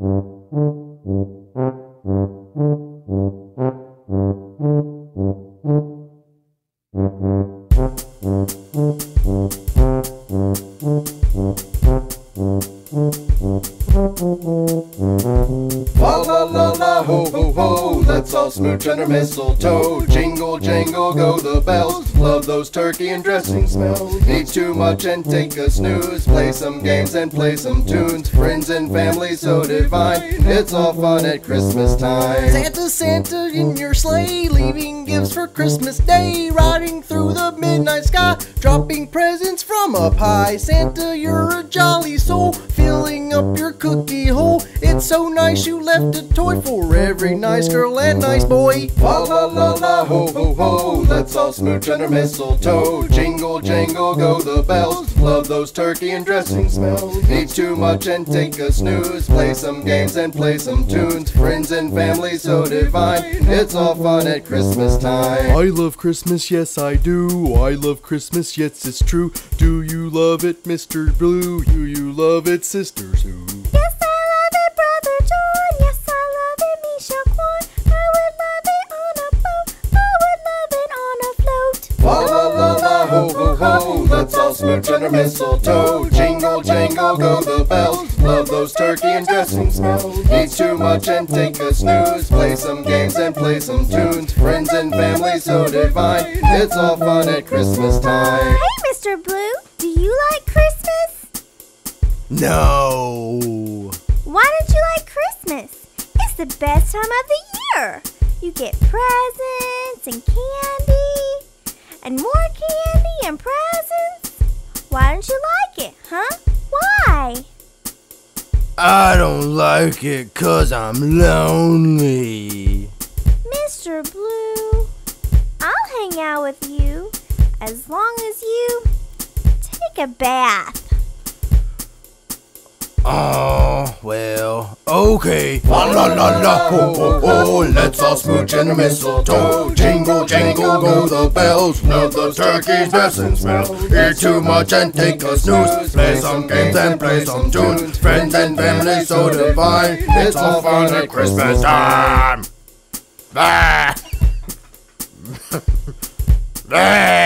La smooch under mistletoe. Jingle jangle go the bells, love those turkey and dressing smells. Eat too much and take a snooze, play some games and play some tunes. Friends and family so divine, it's all fun at Christmas time. Santa, Santa in your sleigh, leaving gifts for Christmas Day, riding through the midnight sky, dropping presents from up high. Santa, you're a jolly soul, filling up your cookie hole. It's so nice you left a toy for every nice girl and nice boy. La la la la ho ho ho, let's all smooch under mistletoe. Jingle jangle go the bells, love those turkey and dressing smells. Eat too much and take a snooze, play some games and play some tunes. Friends and family so divine, it's all fun at Christmas time. I love Christmas, yes I do. I love Christmas, yes it's true. Do you love it, Mr. Blue? Do you love it, Sister let's all under mistletoe. Jingle jangle go the bells, love those turkey and dressing smells. Eat too much and take a snooze, play some games and play some tunes. Friends and family so divine, it's all fun at Christmas time. Hey, Mr. Blue, do you like Christmas? No. Why don't you like Christmas? It's the best time of the year. You get presents and candy, and more candy and presents. Why don't you like it, huh? Why? I don't like it cause I'm lonely. Mr. Blue, I'll hang out with you as long as you take a bath. Oh, well, okay. La la la la ho ho ho, let's all smooch in the mistletoe. Jingle jangle go the bells, love those turkeys dressing smells. Eat too much and take a snooze, play some games and play some tunes. Friends and family so divine, it's all fun at Christmas time. Ah. Ah.